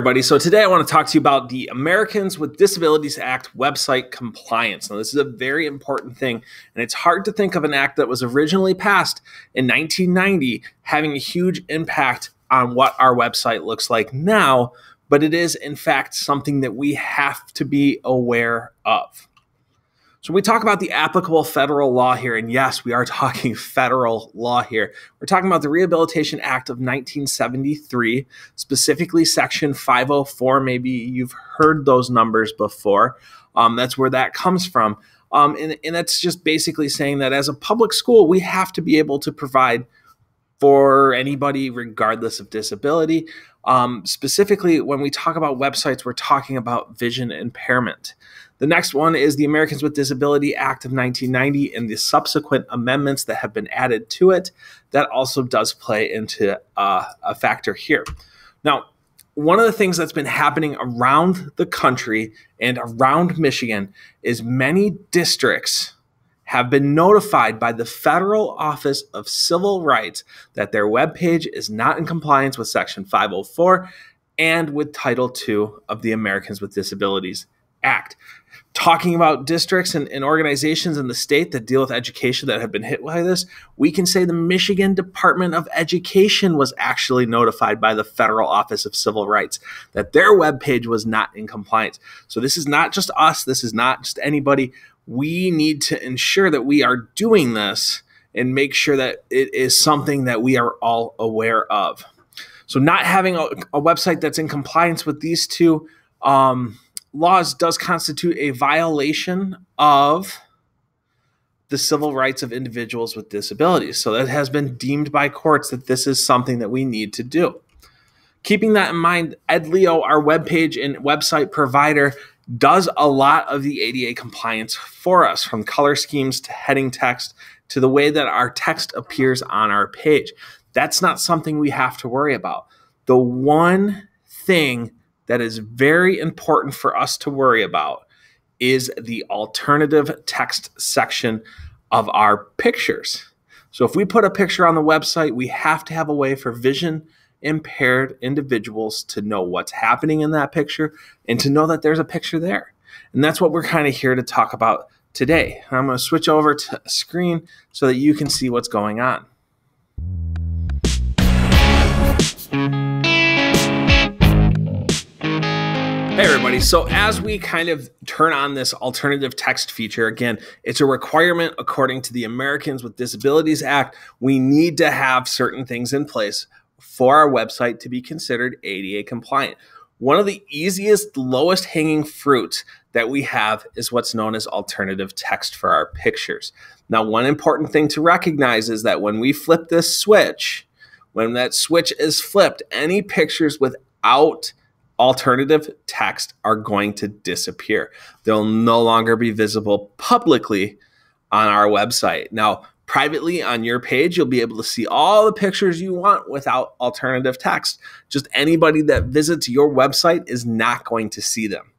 everybody. So, today I want to talk to you about the Americans with Disabilities Act website compliance. Now, this is a very important thing, and it's hard to think of an act that was originally passed in 1990 having a huge impact on what our website looks like now, but it is, in fact, something that we have to be aware of. So we talk about the applicable federal law here, and yes, we are talking federal law here. We're talking about the Rehabilitation Act of 1973, specifically Section 504. Maybe you've heard those numbers before. Um, that's where that comes from. Um, and, and that's just basically saying that as a public school, we have to be able to provide for anybody, regardless of disability. Um, specifically, when we talk about websites, we're talking about vision impairment. The next one is the Americans with Disability Act of 1990 and the subsequent amendments that have been added to it. That also does play into uh, a factor here. Now, one of the things that's been happening around the country and around Michigan is many districts have been notified by the Federal Office of Civil Rights that their webpage is not in compliance with Section 504 and with Title II of the Americans with Disabilities Act talking about districts and, and, organizations in the state that deal with education that have been hit by this, we can say the Michigan Department of Education was actually notified by the Federal Office of Civil Rights that their webpage was not in compliance. So this is not just us, this is not just anybody. We need to ensure that we are doing this and make sure that it is something that we are all aware of. So not having a, a website that's in compliance with these two um, laws does constitute a violation of the civil rights of individuals with disabilities. So that has been deemed by courts that this is something that we need to do. Keeping that in mind, Edlio, our webpage and website provider, does a lot of the ADA compliance for us, from color schemes to heading text to the way that our text appears on our page. That's not something we have to worry about. The one thing that is very important for us to worry about is the alternative text section of our pictures. So if we put a picture on the website, we have to have a way for vision impaired individuals to know what's happening in that picture and to know that there's a picture there. And that's what we're kind of here to talk about today. I'm going to switch over to a screen so that you can see what's going on. Everybody. So, as we kind of turn on this alternative text feature, again, it's a requirement according to the Americans with Disabilities Act. We need to have certain things in place for our website to be considered ADA compliant. One of the easiest, lowest hanging fruit that we have is what's known as alternative text for our pictures. Now, one important thing to recognize is that when we flip this switch, when that switch is flipped, any pictures without alternative text are going to disappear. They'll no longer be visible publicly on our website. Now, privately on your page, you'll be able to see all the pictures you want without alternative text. Just anybody that visits your website is not going to see them.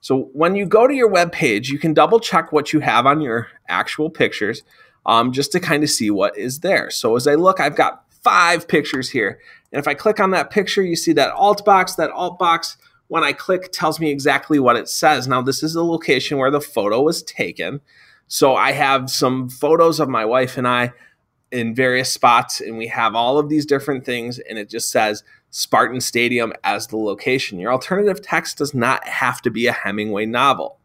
So when you go to your web page, you can double check what you have on your actual pictures um, just to kind of see what is there. So as I look, I've got five pictures here. And if I click on that picture, you see that alt box. That alt box, when I click, tells me exactly what it says. Now, this is the location where the photo was taken. So I have some photos of my wife and I in various spots, and we have all of these different things, and it just says Spartan Stadium as the location. Your alternative text does not have to be a Hemingway novel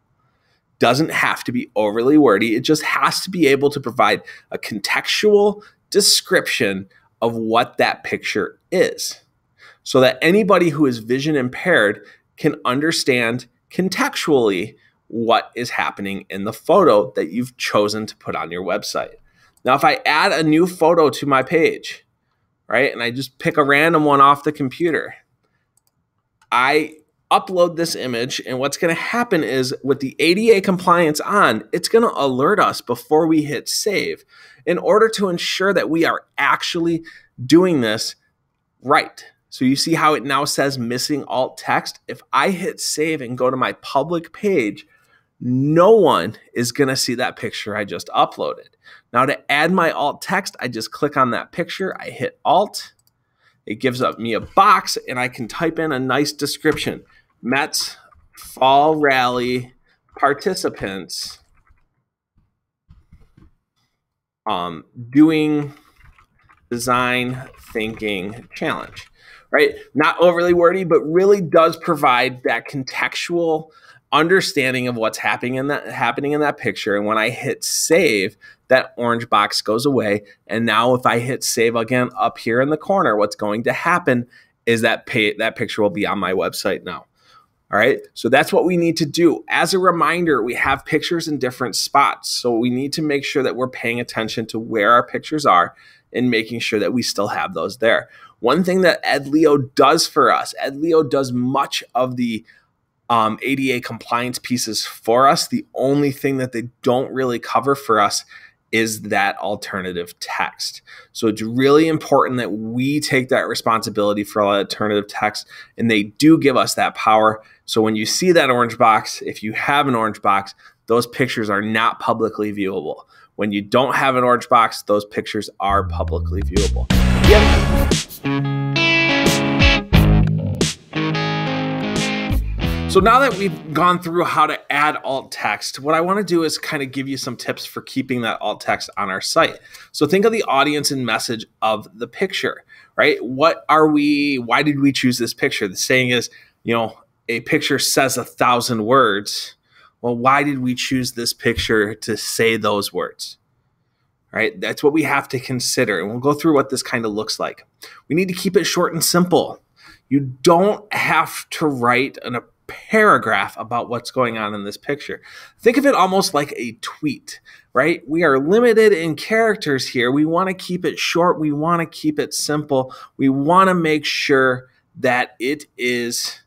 doesn't have to be overly wordy. It just has to be able to provide a contextual description of what that picture is so that anybody who is vision impaired can understand contextually what is happening in the photo that you've chosen to put on your website. Now, if I add a new photo to my page, right, and I just pick a random one off the computer, I upload this image, and what's going to happen is with the ADA compliance on, it's going to alert us before we hit save in order to ensure that we are actually doing this right. So you see how it now says missing alt text? If I hit save and go to my public page, no one is going to see that picture I just uploaded. Now to add my alt text, I just click on that picture, I hit alt, it gives up me a box and I can type in a nice description. Mets fall rally participants um, doing design thinking challenge, right? Not overly wordy, but really does provide that contextual understanding of what's happening in that happening in that picture. And when I hit save, that orange box goes away. And now if I hit save again up here in the corner, what's going to happen is that pay, that picture will be on my website now. All right. So that's what we need to do. As a reminder, we have pictures in different spots. So we need to make sure that we're paying attention to where our pictures are and making sure that we still have those there. One thing that Edlio does for us, Edlio does much of the um, ADA compliance pieces for us. The only thing that they don't really cover for us is that alternative text. So it's really important that we take that responsibility for alternative text, and they do give us that power. So when you see that orange box, if you have an orange box, those pictures are not publicly viewable. When you don't have an orange box, those pictures are publicly viewable. Yep. So now that we've gone through how to add alt text, what I want to do is kind of give you some tips for keeping that alt text on our site. So think of the audience and message of the picture, right? What are we, why did we choose this picture? The saying is, you know, a picture says a thousand words. Well, why did we choose this picture to say those words? Right? That's what we have to consider. And we'll go through what this kind of looks like. We need to keep it short and simple. You don't have to write an paragraph about what's going on in this picture. Think of it almost like a tweet, right? We are limited in characters here. We want to keep it short. We want to keep it simple. We want to make sure that it is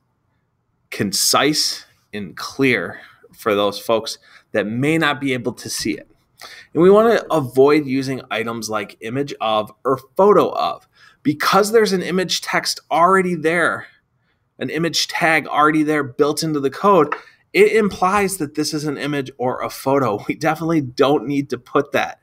concise and clear for those folks that may not be able to see it. And we want to avoid using items like image of or photo of because there's an image text already there an image tag already there built into the code, it implies that this is an image or a photo. We definitely don't need to put that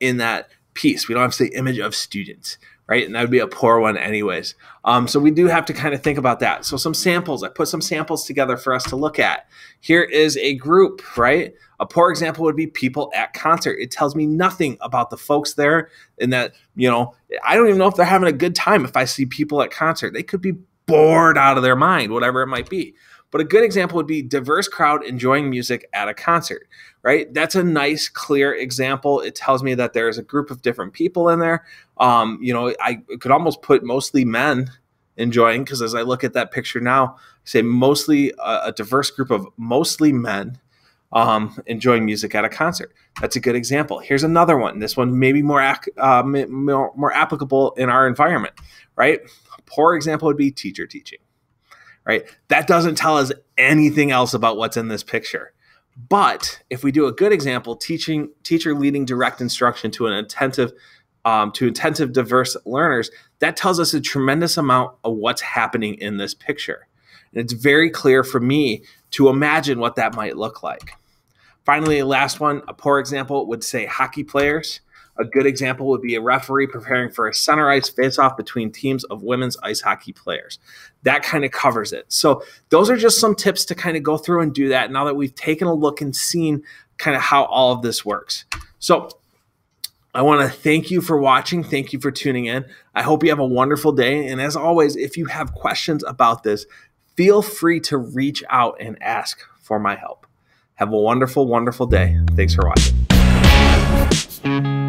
in that piece. We don't have to say image of students, right? And that would be a poor one anyways. Um, so we do have to kind of think about that. So some samples, I put some samples together for us to look at. Here is a group, right? A poor example would be people at concert. It tells me nothing about the folks there and that, you know, I don't even know if they're having a good time if I see people at concert. They could be bored out of their mind, whatever it might be. But a good example would be diverse crowd enjoying music at a concert, right? That's a nice, clear example. It tells me that there's a group of different people in there. Um, you know, I could almost put mostly men enjoying because as I look at that picture now, say mostly a, a diverse group of mostly men um, enjoying music at a concert. That's a good example. Here's another one. This one may be more, uh, more, more applicable in our environment, right? Poor example would be teacher teaching, right? That doesn't tell us anything else about what's in this picture. But if we do a good example, teaching teacher leading direct instruction to an attentive um, to attentive diverse learners, that tells us a tremendous amount of what's happening in this picture. And it's very clear for me to imagine what that might look like. Finally, last one, a poor example would say hockey players. A good example would be a referee preparing for a center ice face-off between teams of women's ice hockey players. That kind of covers it. So those are just some tips to kind of go through and do that now that we've taken a look and seen kind of how all of this works. So I want to thank you for watching. Thank you for tuning in. I hope you have a wonderful day. And as always, if you have questions about this, feel free to reach out and ask for my help. Have a wonderful, wonderful day. Thanks for watching.